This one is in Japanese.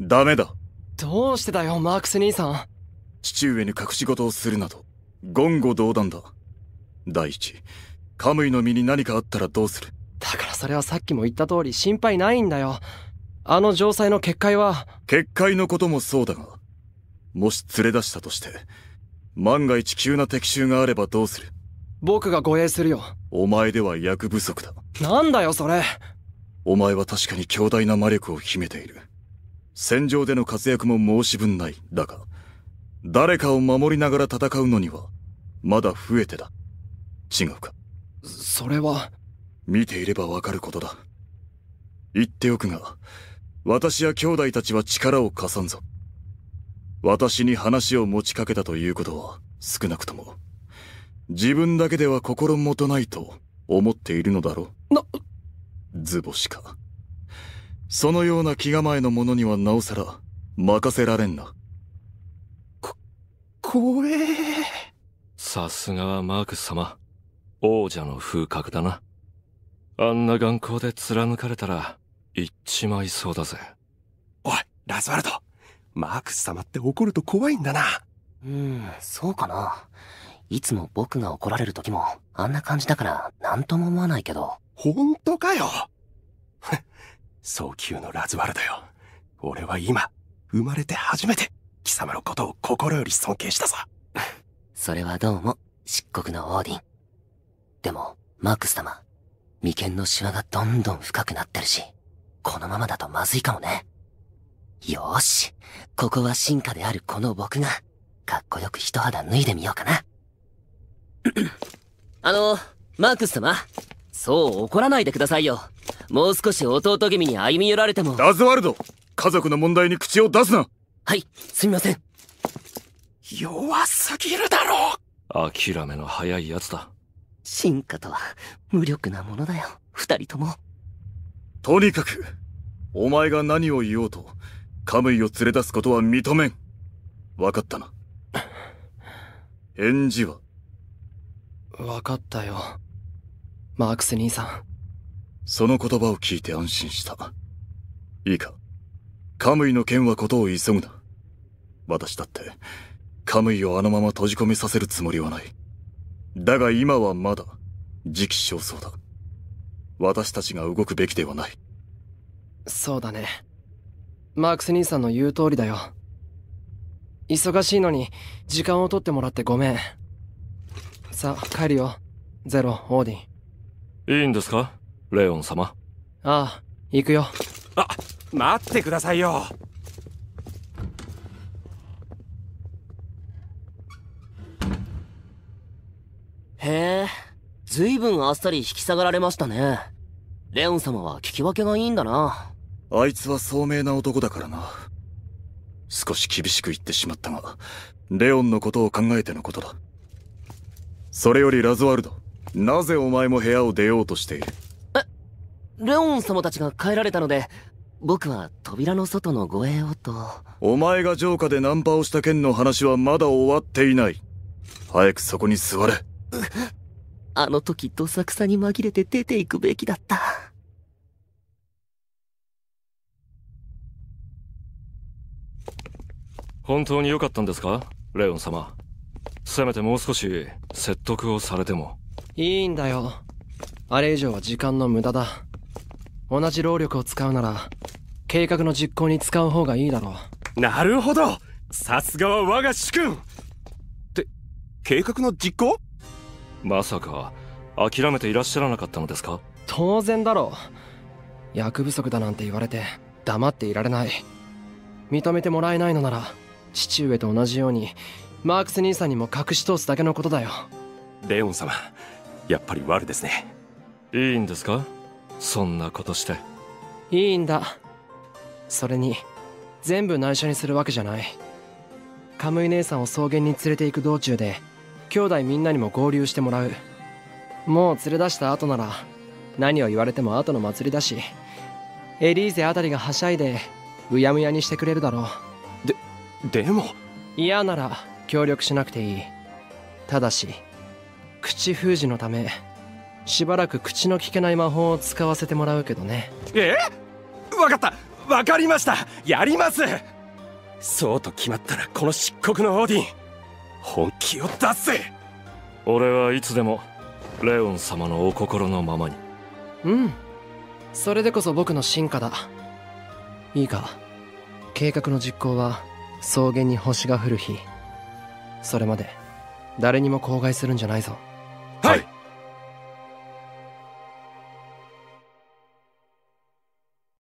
ダメだ。どうしてだよマークス兄さん。父上に隠し事をするなど言語道断だ。第一カムイの身に何かあったらどうする。だからそれはさっきも言った通り心配ないんだよ。あの城塞の結界は。結界のこともそうだがもし連れ出したとして万が一急な敵襲があればどうする。僕が護衛するよ。お前では役不足だ。なんだよそれ。お前は確かに強大な魔力を秘めている戦場での活躍も申し分ない。だが誰かを守りながら戦うのにはまだ増えてだ。違うか。それは。見ていればわかることだ。言っておくが私や兄弟たちは力を貸さんぞ。私に話を持ちかけたということは少なくとも自分だけでは心もとないと思っているのだろう。な図星かそのような気構えの者にはなおさら任せられんな。こ怖えさすがはマークス様。王者の風格だな。あんな眼光で貫かれたら行っちまいそうだぜ。おいラズワルド。マークス様って怒ると怖いんだな。うんそうかな。いつも僕が怒られる時もあんな感じだから何とも思わないけど。本当かよ早急のラズワルドよ。俺は今生まれて初めて貴様のことを心より尊敬したぞ それはどうも漆黒のオーディン。でもマークス様眉間のシワがどんどん深くなってるしこのままだとまずいかもね。よーしここは進化であるこの僕がかっこよく一肌脱いでみようかな。あのマークス様そう怒らないでくださいよ。もう少し弟君に歩み寄られても。ラズワルド家族の問題に口を出すな。はいすみません。弱すぎるだろ諦めの早いやつだ。進化とは無力なものだよ。二人とも。とにかくお前が何を言おうとカムイを連れ出すことは認めん。分かったな。返事は？分かったよマークス兄さん。その言葉を聞いて安心した。いいか。カムイの件はことを急ぐな。私だってカムイをあのまま閉じ込めさせるつもりはない。だが今はまだ時期尚早だ。私たちが動くべきではない。そうだね。マークス兄さんの言う通りだよ。忙しいのに時間を取ってもらってごめん。さあ帰るよ。ゼロオーディンいいんですか？レオン様。ああ行くよ。あ待ってくださいよ。へえずいぶんあっさり引き下がられましたね。レオン様は聞き分けがいいんだな。あいつは聡明な男だからな。少し厳しく言ってしまったがレオンのことを考えてのことだ。それよりラズワルドなぜお前も部屋を出ようとしている？えレオン様たちが帰られたので僕は扉の外の護衛をと。お前が城下でナンパをした件の話はまだ終わっていない。早くそこに座れ。あの時どさくさに紛れて出ていくべきだった。本当に良かったんですか？レオン様。せめてもう少し説得をされてもいいんだよ。あれ以上は時間の無駄だ。同じ労力を使うなら計画の実行に使う方がいいだろう。なるほど。さすがは我が主君。って計画の実行？まさか諦めていらっしゃらなかったのですか？当然だろ役不足だなんて言われて黙っていられない。認めてもらえないのなら父上と同じようにマークス兄さんにも隠し通すだけのことだよ。レオン様やっぱり悪ですね。いいんですか？そんなことして。いいんだ。それに全部内緒にするわけじゃない。カムイ姉さんを草原に連れて行く道中で兄弟みんなにも合流してもらう。もう連れ出した後なら何を言われても後の祭りだしエリーゼあたりがはしゃいでうやむやにしてくれるだろう。ででも？嫌なら協力しなくていい。ただし口封じのためしばらく口の聞けない魔法を使わせてもらうけどね。え？わかった。わかりました。やります。そうと決まったらこの漆黒のオーディン本気を出すぜ俺はいつでもレオン様のお心のままに。うん。それでこそ僕の進化だ。いいか？計画の実行は草原に星が降る日。それまで誰にも口外するんじゃないぞはい。